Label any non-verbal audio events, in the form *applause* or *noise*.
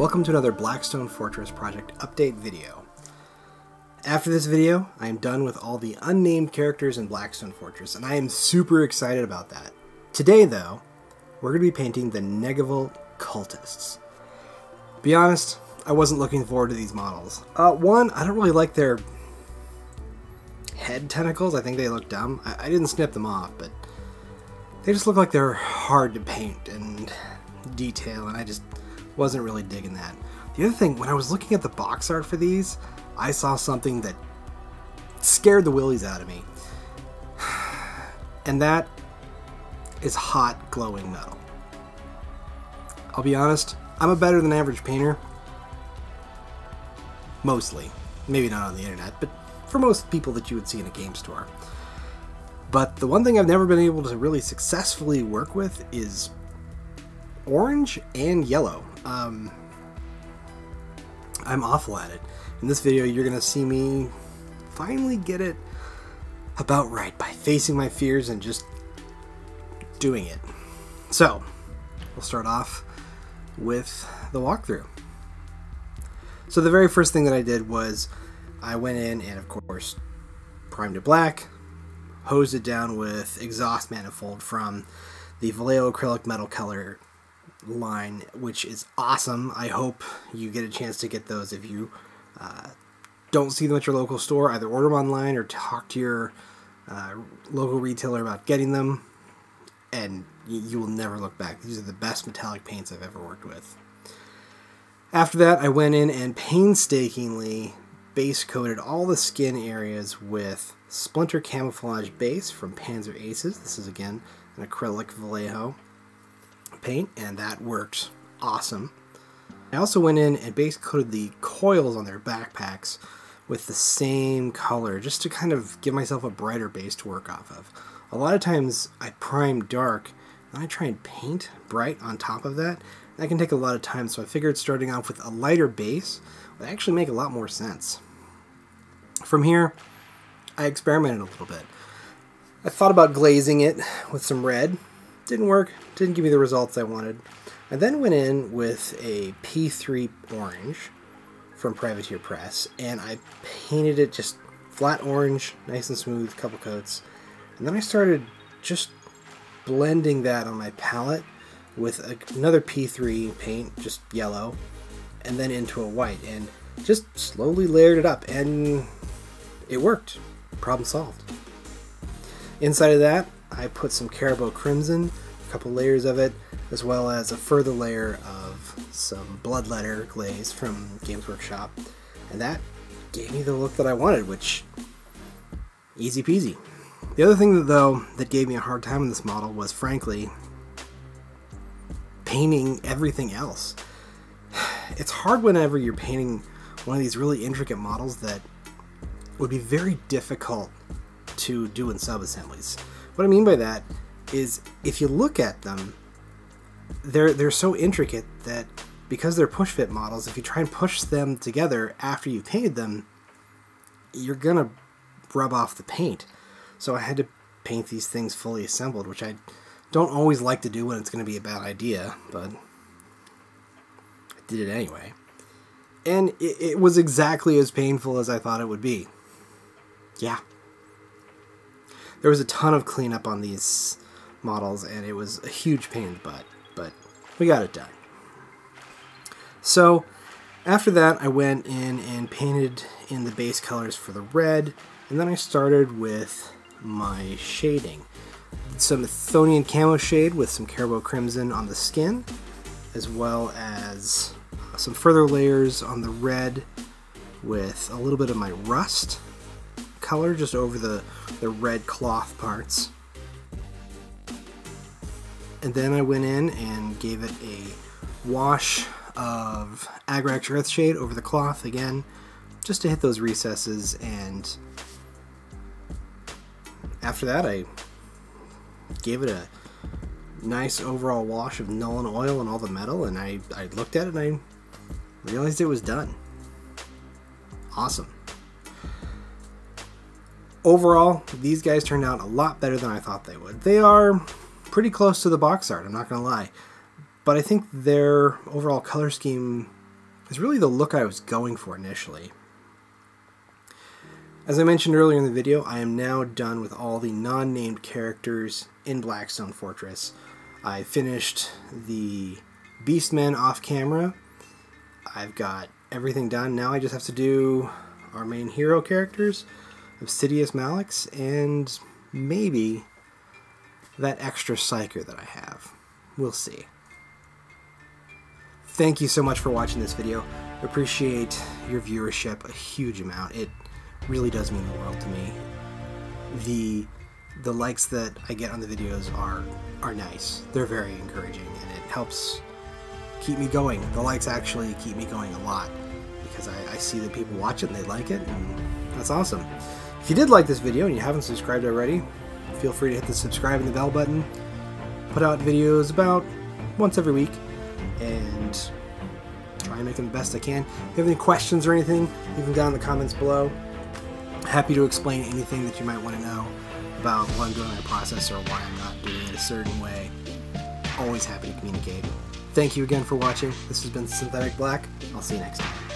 Welcome to another Blackstone Fortress project update video. After this video, I am done with all the unnamed characters in Blackstone Fortress, and I am super excited about that. Today, though, we're going to be painting the Negavolt Cultists. Be honest, I wasn't looking forward to these models. Uh, one, I don't really like their head tentacles. I think they look dumb. I, I didn't snip them off, but they just look like they're hard to paint and detail, and I just wasn't really digging that. The other thing, when I was looking at the box art for these, I saw something that scared the willies out of me. *sighs* And that is hot glowing metal. I'll be honest, I'm a better than average painter. Mostly. Maybe not on the internet, but for most people that you would see in a game store. But the one thing I've never been able to really successfully work with is orange and yellow. Um, I'm awful at it. In this video, you're going to see me finally get it about right by facing my fears and just doing it. So, we'll start off with the walkthrough. So the very first thing that I did was I went in and of course primed it black, hosed it down with exhaust manifold from the Vallejo acrylic metal color line, which is awesome. I hope you get a chance to get those if you uh, don't see them at your local store. Either order them online or talk to your uh, local retailer about getting them, and you will never look back. These are the best metallic paints I've ever worked with. After that, I went in and painstakingly base coated all the skin areas with Splinter Camouflage Base from Panzer Aces. This is again an acrylic Vallejo paint, and that worked awesome. I also went in and base coated the coils on their backpacks with the same color just to kind of give myself a brighter base to work off of. A lot of times I prime dark and I try and paint bright on top of that. That can take a lot of time, so I figured starting off with a lighter base would actually make a lot more sense. From here, I experimented a little bit. I thought about glazing it with some red. Didn't work, didn't give me the results I wanted. I then went in with a P3 orange from Privateer Press, and I painted it just flat orange, nice and smooth, couple coats. And then I started just blending that on my palette with another P3 paint, just yellow, and then into a white, and just slowly layered it up, and it worked. Problem solved. Inside of that, I put some Carroburg Crimson, a couple layers of it, as well as a further layer of some Bloodletter glaze from Games Workshop, and that gave me the look that I wanted, which easy peasy. The other thing, though, that gave me a hard time in this model was, frankly, painting everything else. *sighs* It's hard whenever you're painting one of these really intricate models that would be very difficult to do in sub-assemblies. What I mean by that is if you look at them, they're they're so intricate that because they're push fit models, if you try and push them together after you've painted them, you're gonna rub off the paint. So I had to paint these things fully assembled, which I don't always like to do when it's to be a bad idea, but I did it anyway. And it, it was exactly as painful as I thought it would be. Yeah. There was a ton of cleanup on these models, and it was a huge pain in the butt, but we got it done. So, after that, I went in and painted in the base colors for the red, and then I started with my shading. Some Athonian camo shade with some Carroburg Crimson on the skin, as well as some further layers on the red with a little bit of my rust color just over the, the red cloth parts. And then I went in and gave it a wash of Agrax Earthshade over the cloth again, just to hit those recesses and after that, I gave it a nice overall wash of Nuln Oil and all the metal, and I, I looked at it and I realized it was done. Awesome. Overall, these guys turned out a lot better than I thought they would. They are pretty close to the box art, I'm not going to lie. But I think their overall color scheme is really the look I was going for initially. As I mentioned earlier in the video, I am now done with all the non-named characters in Blackstone Fortress. I finished the Beastmen off camera. I've got everything done. Now I just have to do our main hero characters, Obsidius Mallex, and maybe that extra Psyker that I have. We'll see. Thank you so much for watching this video. Appreciate your viewership a huge amount. It really does mean the world to me. The the likes that I get on the videos are are nice. They're very encouraging and it helps keep me going. The likes actually keep me going a lot because I, I see that people watch it and they like it and that's awesome. If you did like this video and you haven't subscribed already, feel free to hit the subscribe and the bell button. Put out videos about once every week and try and make them the best I can. If you have any questions or anything, leave them down in the comments below. Happy to explain anything that you might want to know about what I'm doing in my process or why I'm not doing it a certain way. Always happy to communicate. Thank you again for watching. This has been Synthetic Black. I'll see you next time.